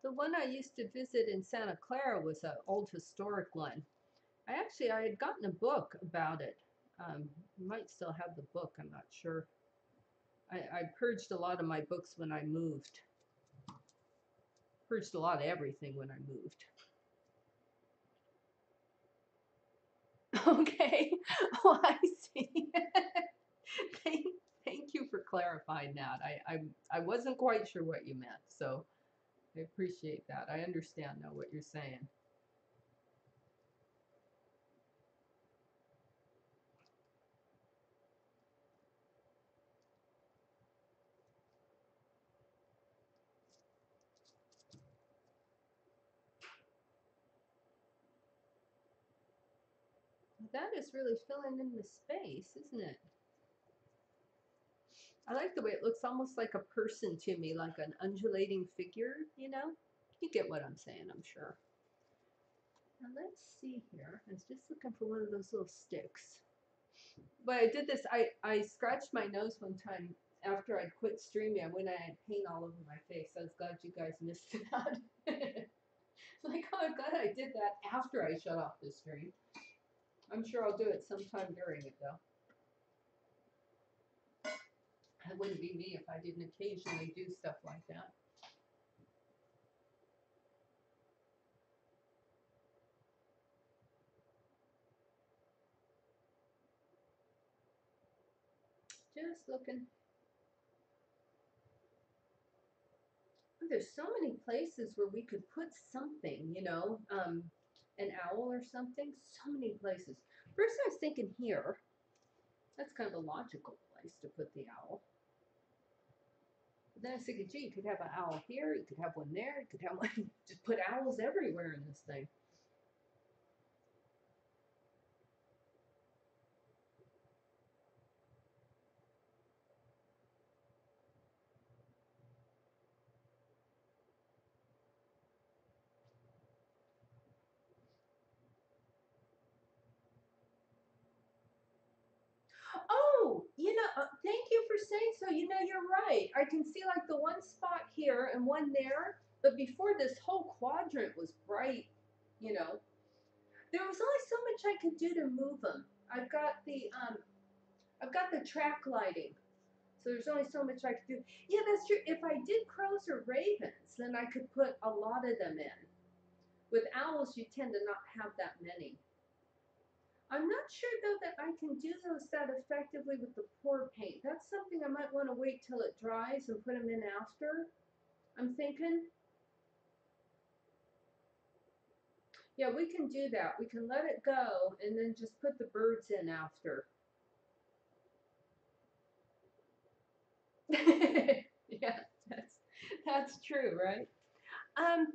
The one I used to visit in Santa Clara was an old historic one. I actually, I had gotten a book about it. Um, might still have the book, I'm not sure. I, I purged a lot of my books when I moved. Purged a lot of everything when I moved. Okay. Oh, I see. Thank Thank you for clarifying that. I, I, I wasn't quite sure what you meant, so I appreciate that. I understand now what you're saying. That is really filling in the space, isn't it? I like the way it looks almost like a person to me, like an undulating figure, you know? You get what I'm saying, I'm sure. Now let's see here. I was just looking for one of those little sticks. But I did this, I, I scratched my nose one time after I quit streaming. I went and I had paint all over my face. I was glad you guys missed that. like, oh, I'm glad I did that after I shut off the stream. I'm sure I'll do it sometime during it though. It wouldn't be me if I didn't occasionally do stuff like that. Just looking. There's so many places where we could put something, you know, um, an owl or something. So many places. First, I was thinking here. That's kind of a logical place to put the owl. Then I was gee, you could have an owl here, you could have one there, you could have one. Just put owls everywhere in this thing. Oh, you know, uh, thank you for saying so. You know, you're right. I can see like the one spot here and one there, but before this whole quadrant was bright, you know, there was only so much I could do to move them. I've got the um, I've got the track lighting, so there's only so much I could do. Yeah, that's true. If I did crows or ravens, then I could put a lot of them in. With owls, you tend to not have that many. I'm not sure though that I can do those that effectively with the pour paint. That's something I might want to wait till it dries and put them in after. I'm thinking. Yeah, we can do that. We can let it go and then just put the birds in after. yeah, that's that's true, right? Um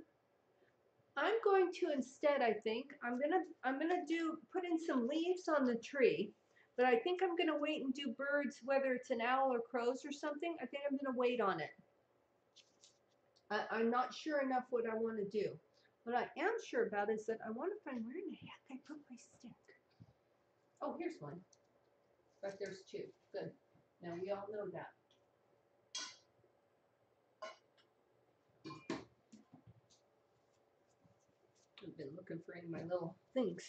I'm going to instead, I think, I'm gonna I'm gonna do put in some leaves on the tree, but I think I'm gonna wait and do birds, whether it's an owl or crows or something. I think I'm gonna wait on it. I, I'm not sure enough what I want to do. What I am sure about is that I want to find where in the heck I put my stick. Oh, here's one. But there's two. Good. Now we all know that. I've been looking for any of my little things.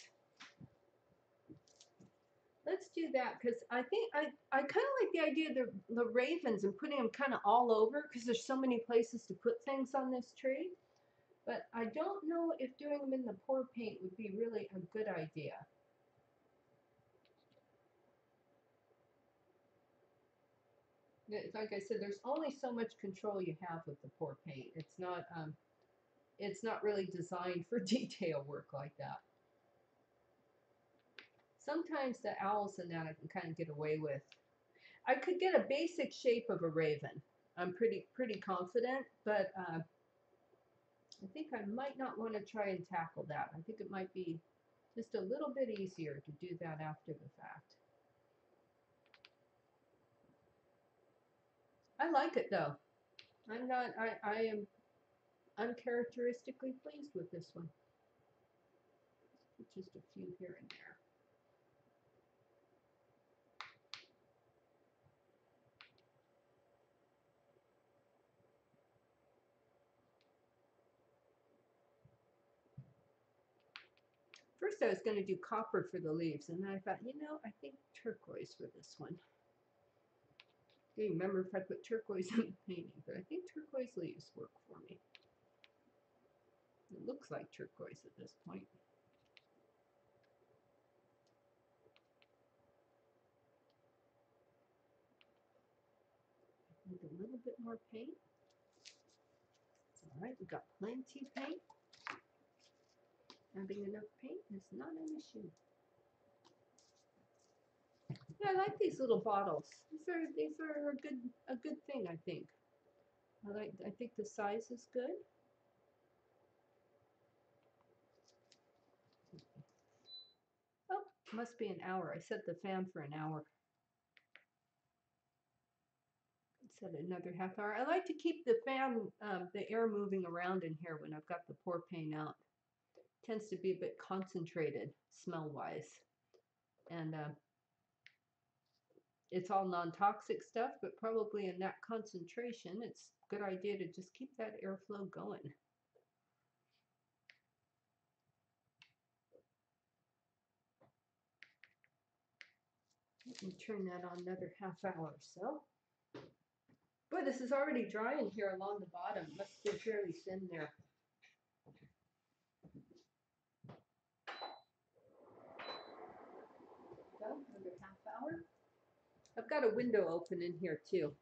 Let's do that because I think I, I kind of like the idea of the, the ravens and putting them kind of all over because there's so many places to put things on this tree. But I don't know if doing them in the pour paint would be really a good idea. Like I said, there's only so much control you have with the pour paint. It's not um, it's not really designed for detail work like that. Sometimes the owls and that I can kind of get away with. I could get a basic shape of a raven. I'm pretty pretty confident, but uh, I think I might not want to try and tackle that. I think it might be just a little bit easier to do that after the fact. I like it though. I'm not, I, I am uncharacteristically pleased with this one. Just a few here and there. First I was going to do copper for the leaves, and then I thought, you know, I think turquoise for this one. I can't remember if I put turquoise in the painting, but I think turquoise leaves work for me. It looks like turquoise at this point. Need a little bit more paint. All right, we've got plenty of paint. Having enough paint is not an issue. Yeah, I like these little bottles. These are these are a good a good thing, I think. I like I think the size is good. Oh, must be an hour. I set the fan for an hour. Set another half hour. I like to keep the fan, um, the air moving around in here when I've got the pour paint out. Tends to be a bit concentrated smell-wise. And uh, it's all non-toxic stuff, but probably in that concentration, it's a good idea to just keep that airflow going. Let turn that on another half hour or so. Boy, this is already drying here along the bottom. Must be fairly thin there. Another half hour. I've got a window open in here too.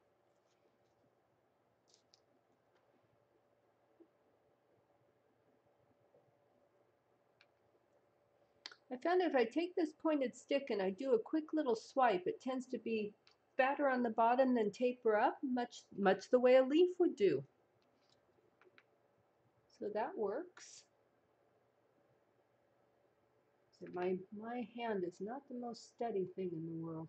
I found if I take this pointed stick and I do a quick little swipe, it tends to be fatter on the bottom, than taper up, much much the way a leaf would do. So that works. So my my hand is not the most steady thing in the world.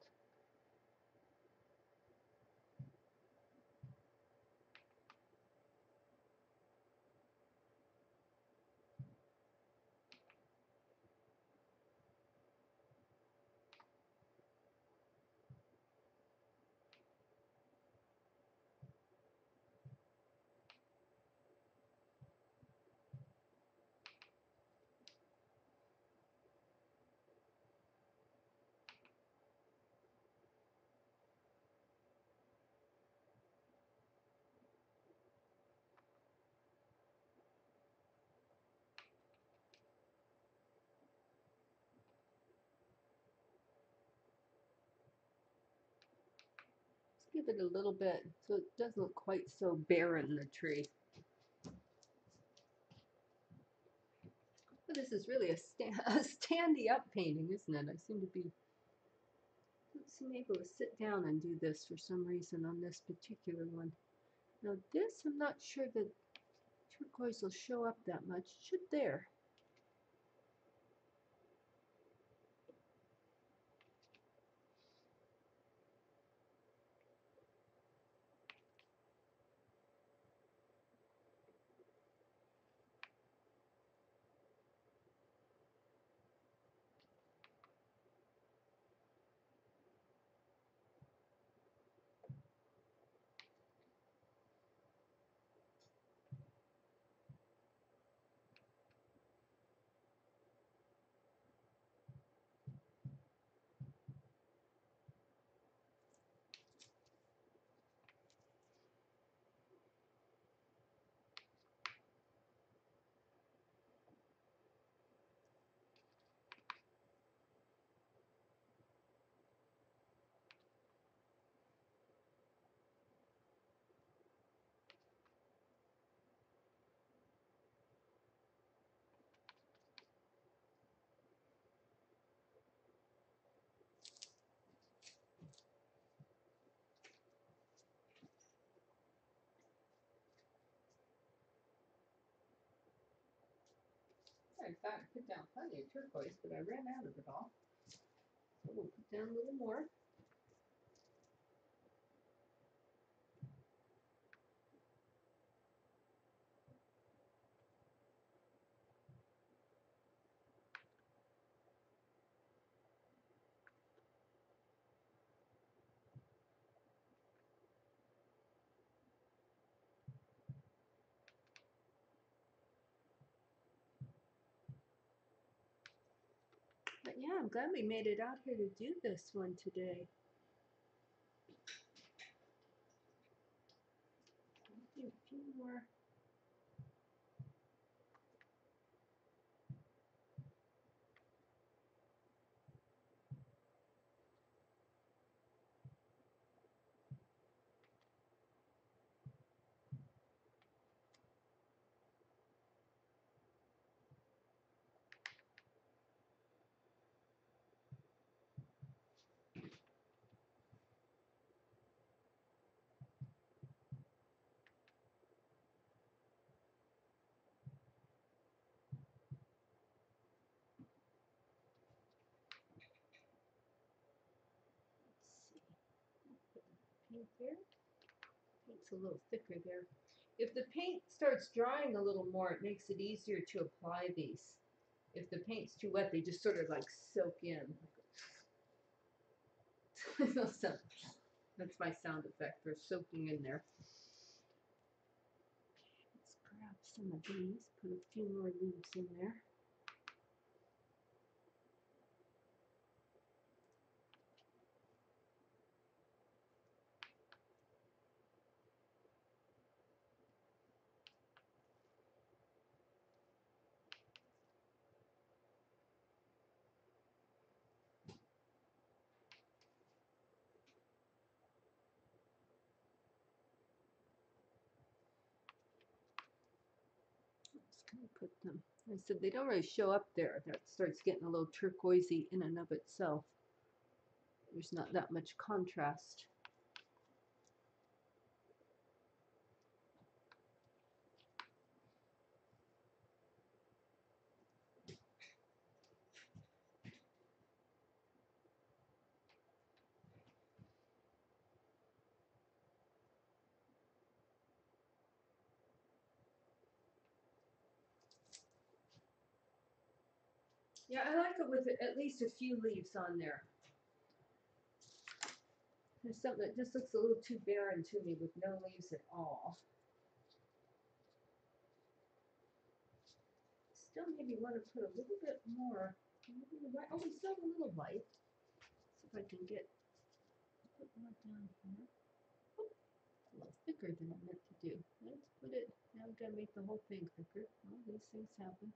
Give it a little bit so it doesn't look quite so barren, the tree. But this is really a, sta- a standy up painting, isn't it? I seem to be seem able to sit down and do this for some reason on this particular one. Now this, I'm not sure that turquoise will show up that much. Should there. In fact, put down plenty of turquoise, but I ran out of it all. So we'll put down a little more. But yeah, I'm glad we made it out here to do this one today. A few more. Let's see. Paint there. Paint's a little thicker there. If the paint starts drying a little more, it makes it easier to apply these. If the paint's too wet, they just sort of like soak in. That's my sound effect for soaking in there. Let's grab some of these, put a few more leaves in there. Just gonna put them. I said they don't really show up there. That starts getting a little turquoisey in and of itself. There's not that much contrast. Yeah, I like it with at least a few leaves on there. There's something that just looks a little too barren to me with no leaves at all. Still maybe want to put a little bit more. Oh, we still have a little white. See if I can get put more down here. Oh, a little thicker than I meant to do. Let's put it. Now I'm gonna make the whole thing thicker. Well, these things happen.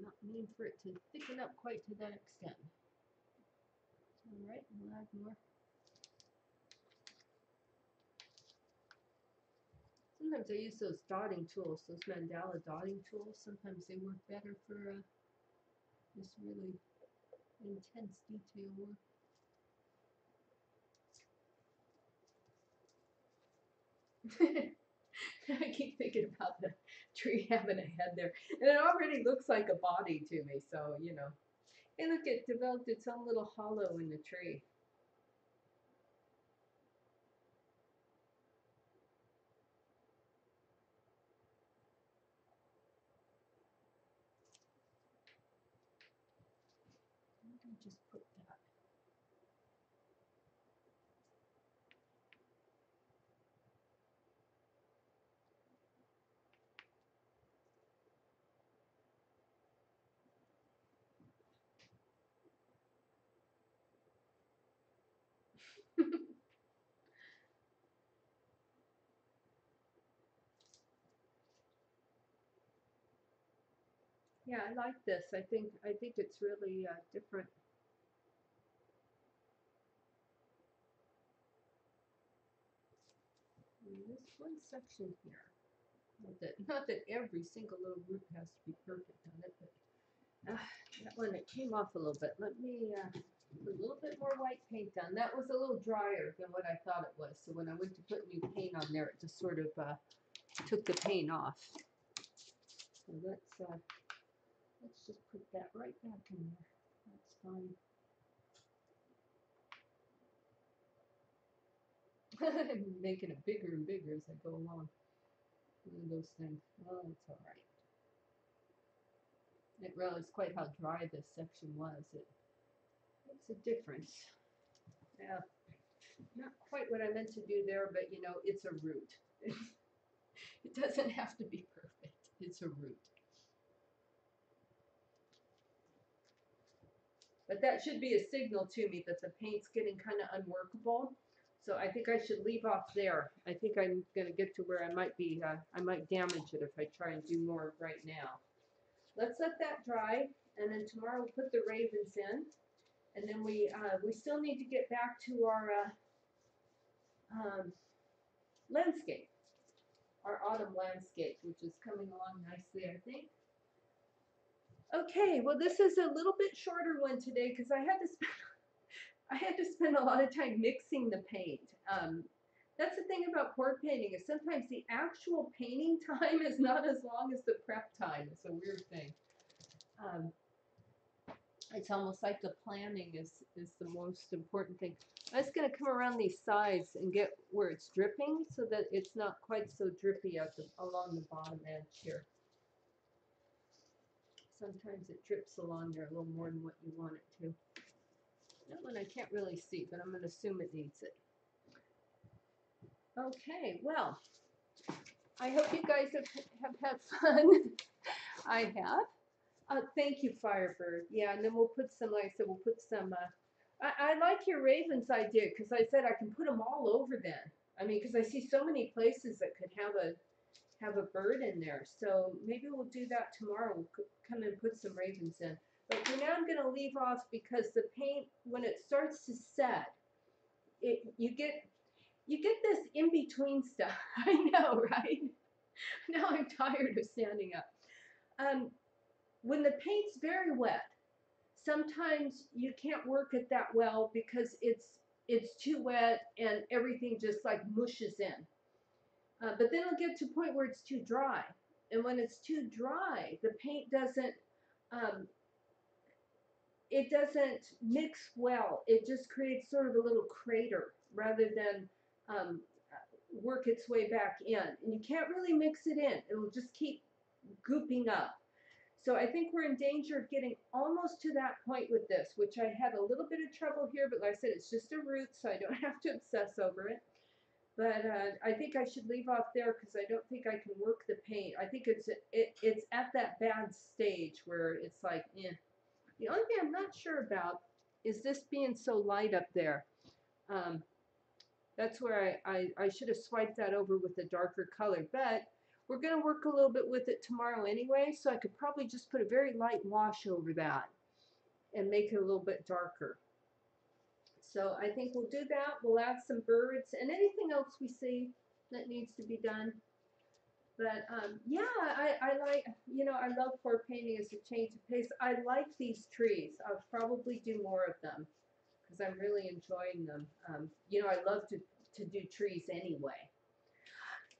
Not mean for it to thicken up quite to that extent. All right, we'll add more. Sometimes I use those dotting tools, those mandala dotting tools. Sometimes they work better for uh, this really intense detail work. I keep thinking about the tree having a head there. And it already looks like a body to me, so, you know. Hey, look, it developed its own little hollow in the tree. Just put that. Yeah, I like this. I think I think it's really uh, different. This one section here, not that not that every single little root has to be perfect on it, but uh, that one it came off a little bit. Let me uh, a little bit more white paint on. That was a little drier than what I thought it was. So when I went to put new paint on there, it just sort of uh, took the paint off. So let's uh, let's just put that right back in there. That's fine. I'm making it bigger and bigger as I go along. One of those things. Oh, it's all right. Didn't realize quite how dry this section was. It makes a difference. Yeah, not quite what I meant to do there, but you know, it's a root. it doesn't have to be perfect. It's a root. But that should be a signal to me that the paint's getting kind of unworkable. So I think I should leave off there. I think I'm going to get to where I might be, uh, I might damage it if I try and do more right now. Let's let that dry, and then tomorrow we'll put the ravens in. And then we, uh, we still need to get back to our uh, um, landscape, our autumn landscape, which is coming along nicely, I think. Okay, well this is a little bit shorter one today because I had to spend I had to spend a lot of time mixing the paint. Um, that's the thing about pour painting is sometimes the actual painting time is not as long as the prep time. It's a weird thing. Um, it's almost like the planning is is the most important thing. I'm just going to come around these sides and get where it's dripping so that it's not quite so drippy at the, along the bottom edge here. Sometimes it drips along there a little more than what you want it to. That one I can't really see, but I'm going to assume it needs it. Okay, well, I hope you guys have, have had fun. I have. Uh, thank you, Firebird. Yeah, and then we'll put some, like I said, we'll put some, uh, I, I like your Ravens idea because I said I can put them all over then. I mean, because I see so many places that could have a have a bird in there. So maybe we'll do that tomorrow. We'll come and put some ravens in. But for now, I'm going to leave off because the paint, when it starts to set, it you get you get this in between stuff. I know, right? now I'm tired of standing up. Um, when the paint's very wet, sometimes you can't work it that well because it's it's too wet and everything just like mushes in. Uh, but then it'll get to a point where it's too dry. And when it's too dry, the paint doesn't um, it doesn't mix well. It just creates sort of a little crater rather than um, work its way back in. And you can't really mix it in. It'll just keep gooping up. So I think we're in danger of getting almost to that point with this, which I had a little bit of trouble here, but like I said, it's just a root, so I don't have to obsess over it. But uh, I think I should leave off there because I don't think I can work the paint. I think it's it, it's at that bad stage where it's like, eh. The only thing I'm not sure about is this being so light up there. Um, that's where I, I, I should have swiped that over with a darker color. But we're going to work a little bit with it tomorrow anyway, so I could probably just put a very light wash over that and make it a little bit darker. So I think we'll do that. We'll add some birds and anything else we see that needs to be done. But um, yeah, I, I like, you know, I love pour painting as a change of pace. I like these trees. I'll probably do more of them because I'm really enjoying them. Um, you know, I love to, to do trees anyway.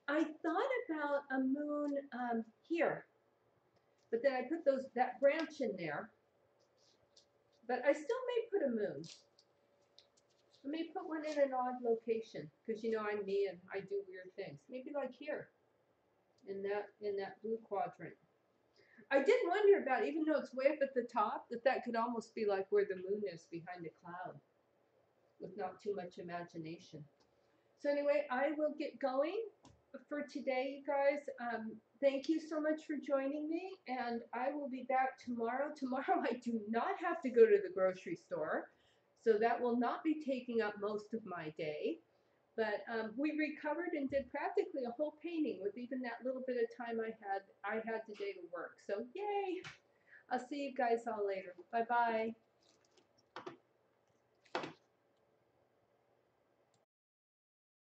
I thought about a moon um, here, but then I put those that branch in there. But I still may put a moon. I may put one in an odd location because you know I'm me and I do weird things. Maybe like here, in that in that blue quadrant. I did wonder about, even though it's way up at the top, that that could almost be like where the moon is behind the cloud, with not too much imagination. So anyway, I will get going for today, you guys. Um, thank you so much for joining me, and I will be back tomorrow. Tomorrow, I do not have to go to the grocery store, so that will not be taking up most of my day. But um, we recovered and did practically a whole painting with even that little bit of time I had I had today to work. So yay! I'll see you guys all later. Bye bye.